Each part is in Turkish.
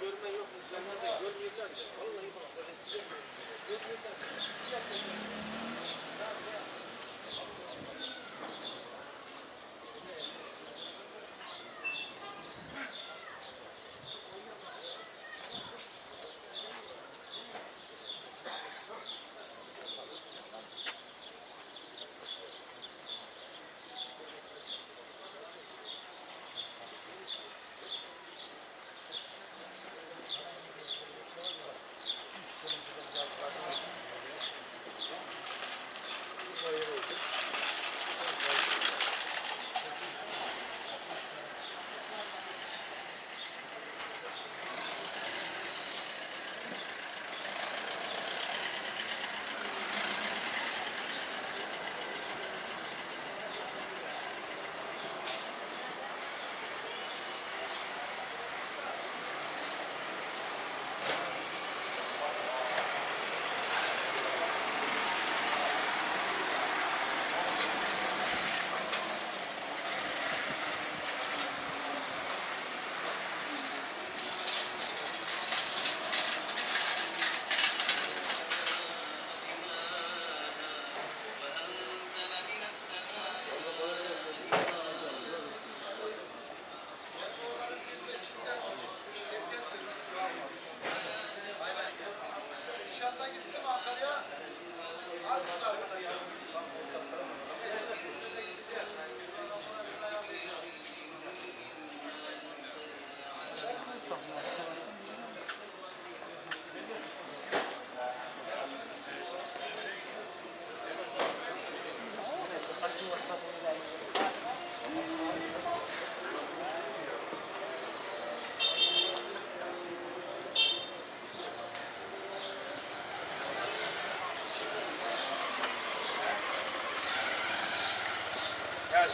görme yok. İnsanlar da görmüyorlar da. Vallahi bak böyle size görmüyorlar. Görmüyorlar. Tamam ya. Allah Allah.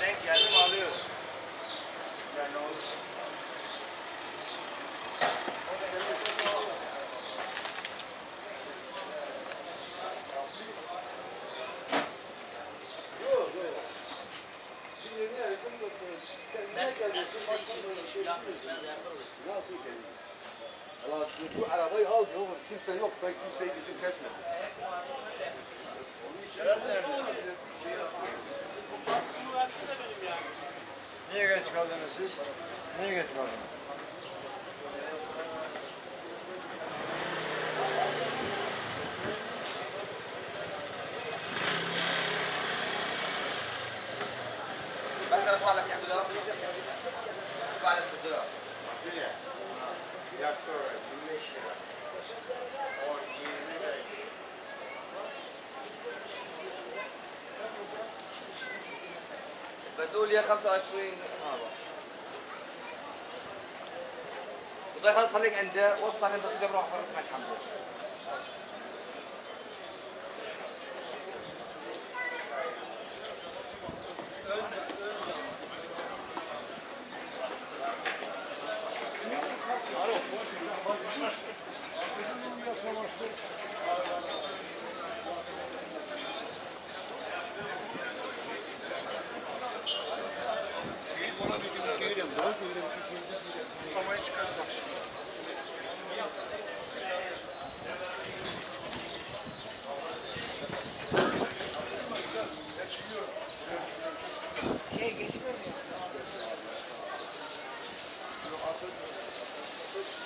Denk geldim alıyorum. Yani o Allah bu arabayı al diyor. Kimse yok. Ben kimseyi bizim kesmedim. Nereye geç kaldınız siz? Nereye geç kaldınız? Ben de ısmarlak 25 زي خلاص خليك عند وسط عند صديق روح فرقة حمزة Thank you.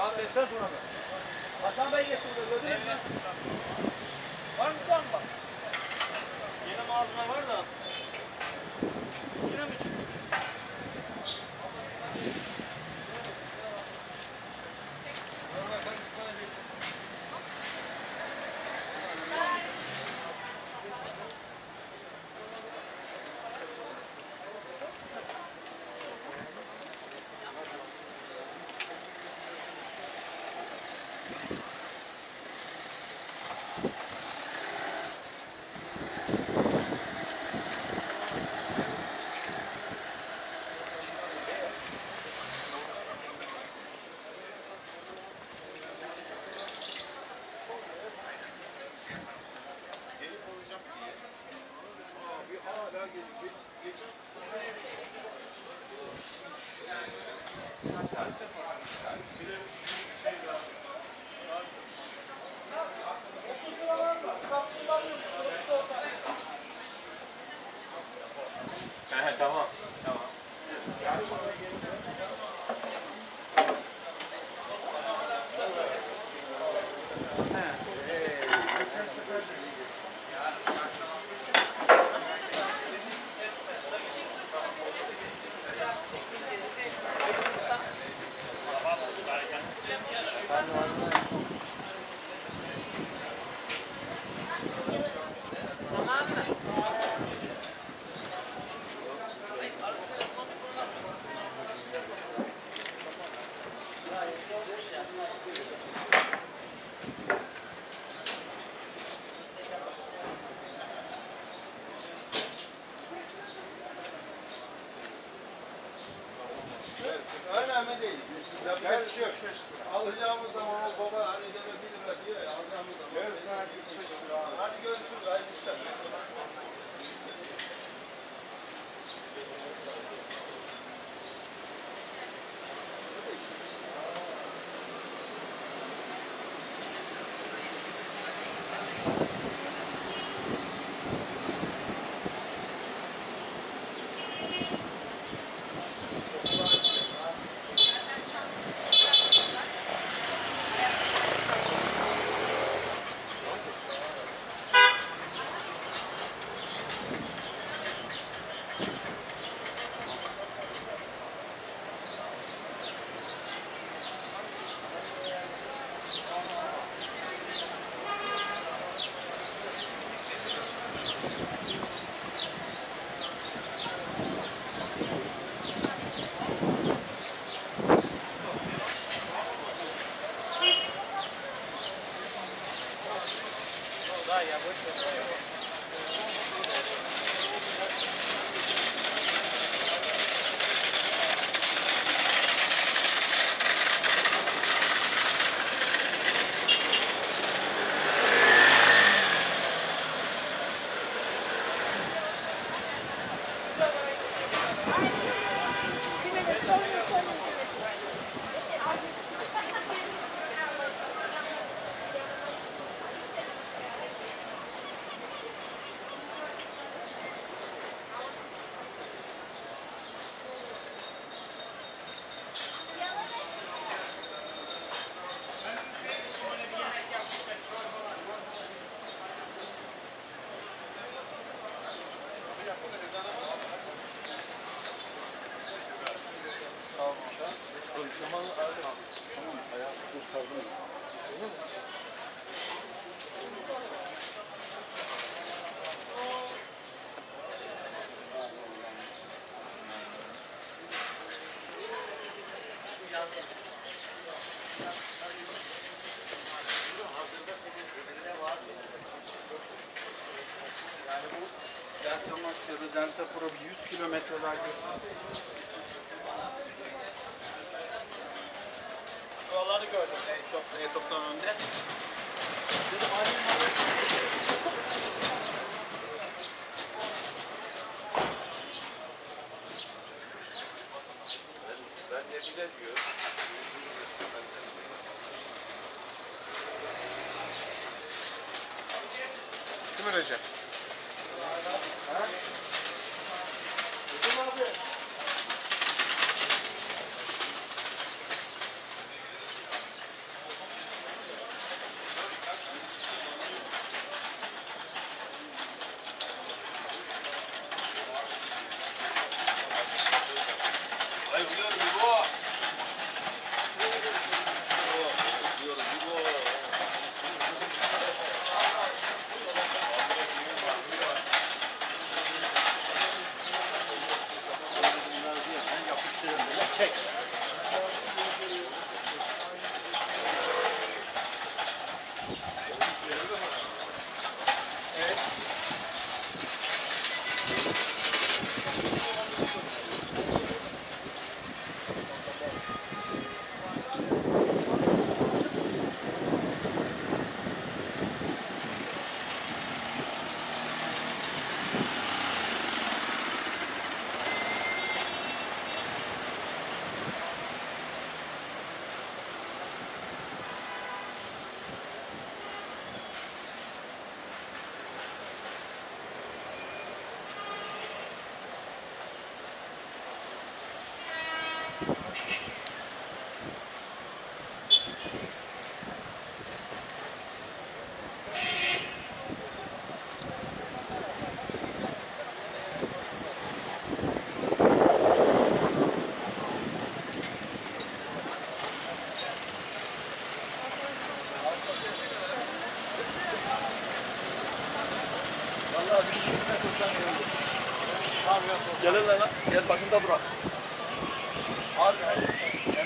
Saat 5'ten sonra mı? Hasan Bey geçti burada gördün mü? Var mı var mı bak? Yeni malzeme var da. Yine mi çıktı? tamam. Tamam. Önemli değil. Yapacak bir şey yok. Alacağımız zaman o baba hani deme ya da Delta Pro bir 100 kilometreler Şuraları gördüm en çok E-Top'tan önde. Dedim arayayım arayayım. Ben ne bile diyor. Değil mi Recep? Gelin lan. Gel başında bırak. All right.